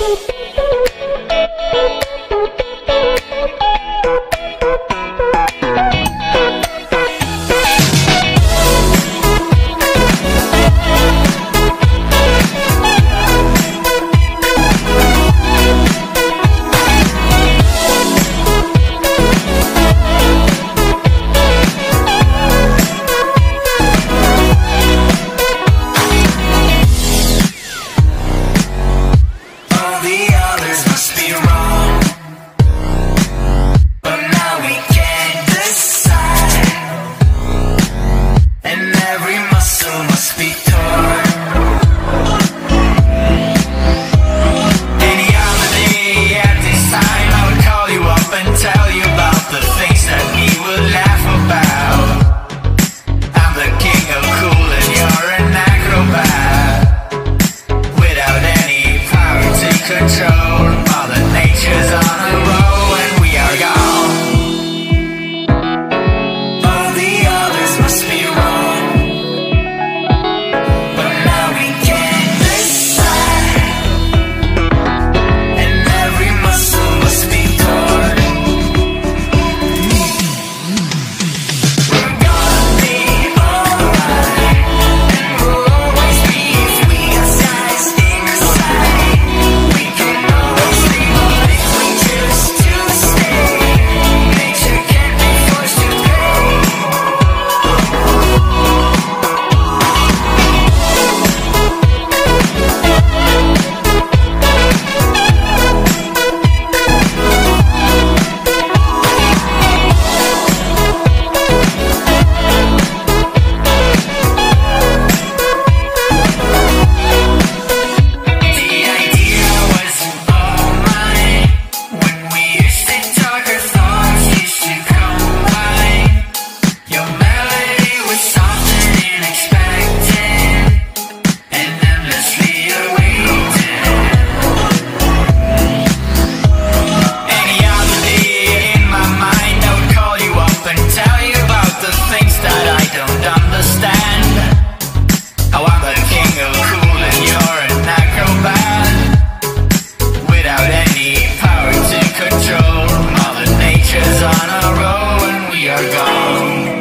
Boop. Hey.